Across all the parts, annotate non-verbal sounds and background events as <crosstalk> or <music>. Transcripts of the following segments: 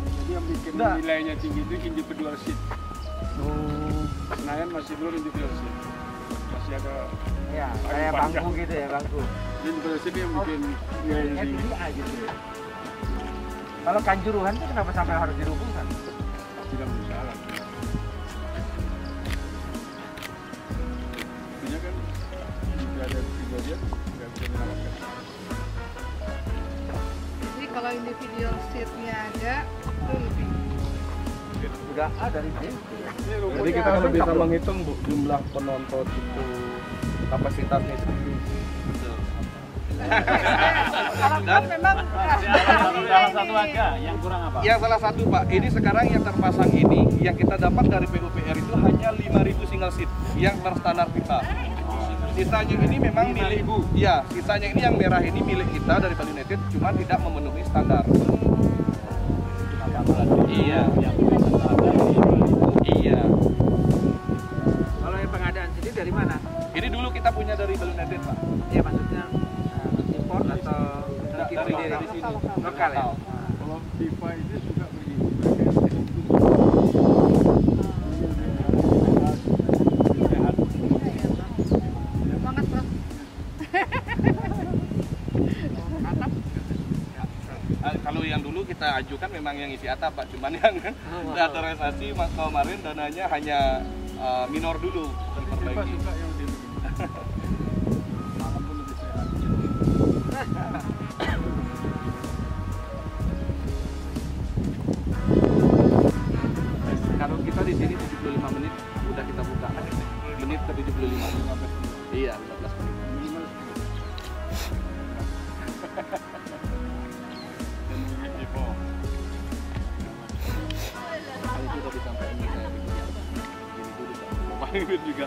bikin Enggak. nilainya tinggi itu individual seat. Oh. Senayan masih belum individual seat. Masih ada Ya, kayak Panjang. bangku gitu ya, bangku. individual seat yang bikin nilainya Kayak tinggi. tinggi A gitu. Kalau kanjuruhan tuh kenapa sampai harus dirubuhkan? Tidak masalah. Artinya kan jika ada kejadian nggak bisa kalau individual seatnya ada, itu lebih Udah A dari B. Jadi kita kalau bisa menghitung Bu, jumlah penonton itu kapasitasnya itu kalau kan memang <laughs> Salah satu aja yang kurang apa? Yang salah satu Pak, ini sekarang yang terpasang ini yang kita dapat dari PUPR itu hanya 5000 single seat yang berstandar FIFA. Sisanya ini memang milik Iya, sisanya ini yang merah ini milik kita dari Bali United cuma tidak memenuhi standar. Iya. Iya. Kalau yang pengadaan sendiri dari mana? Ini dulu kita punya dari Bali United, Pak. Ya maksudnya eh, impor atau Dari, dari, dari, dari sini. lokal ya? Kalau yang dulu kita ajukan memang yang isi atap Pak, cuman yang naturalisasi mas- kemarin dananya hanya uh, minor dulu diperbaiki. <laughs> Kalau kita di sini 75 menit udah kita buka. Menit ke 75. Iya, 15 menit. Minimal Juga.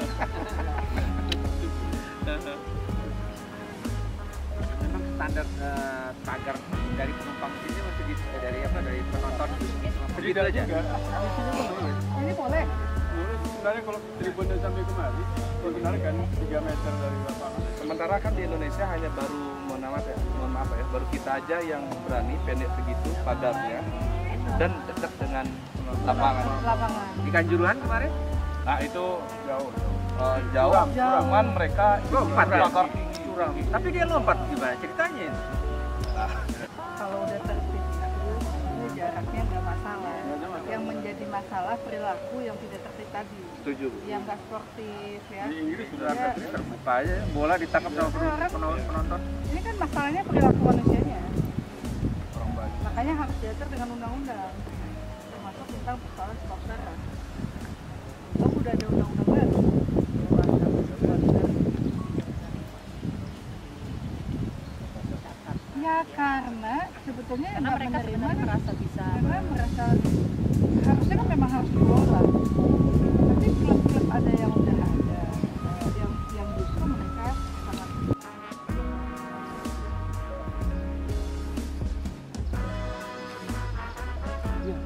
Memang standar eh, tagar dari penumpang sini masih di, eh, dari apa dari penonton segitu aja. Ini boleh. Sebenarnya kalau tribun dan sampai kemari, dibenarkan 3 meter dari lapangan. Sementara kan di Indonesia hanya baru mohon maaf ya, mohon maaf ya, baru kita aja yang berani pendek segitu padatnya dan dekat dengan lapangan. Lapangan. Di Kanjuruhan kemarin Nah itu Jauh. eh, jauh, Jauh. cuman mereka Lompat ya? curang. Tapi dia lompat gimana ceritanya? ini? Kalau udah tertib itu jaraknya nggak masalah. Yang menjadi masalah perilaku yang tidak tertib tadi. Setuju. Yang nggak sportif ya. Di Inggris sudah Sudah Ya. tertib, terbuka aja bola ditangkap sama penonton. penonton. Ini kan masalahnya perilaku manusianya. orang Bali. Makanya harus diatur dengan undang-undang. Termasuk tentang persoalan supporteran. Oh, udah ada undang-undang baru. Ya karena sebetulnya yang karena nggak mereka menerima sebenarnya merasa bisa karena merasa Di di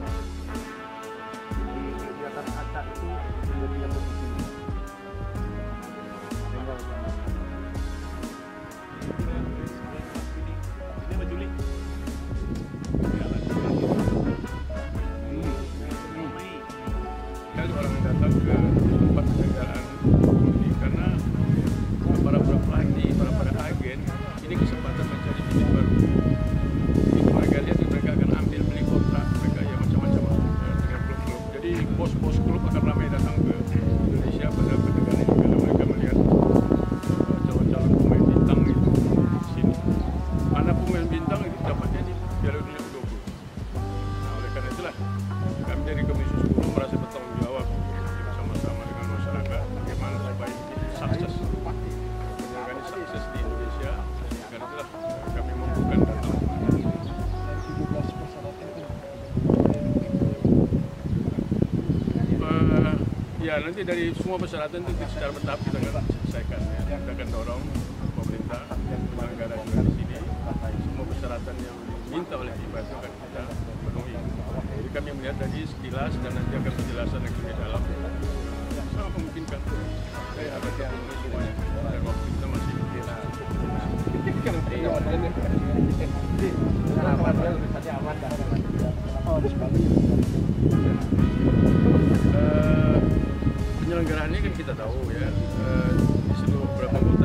atas kaca itu tidak posisi. Tinggal orang datang ke tempat ini karena para para pelatih, para para agen ini kesempatan ya nanti dari semua persyaratan itu secara bertahap kita akan selesaikan ya. Kita akan dorong pemerintah dan penyelenggara juga di sini semua persyaratan yang diminta oleh FIFA itu akan kita penuhi. Jadi kami melihat tadi sekilas dan nanti akan penjelasan yang lebih dalam. Sangat memungkinkan. Saya akan terpenuhi semuanya dan waktu kita masih Aman, ya, aman dah. Oh, di Keadaannya kan kita tahu ya. Eh, di seluruh beberapa kota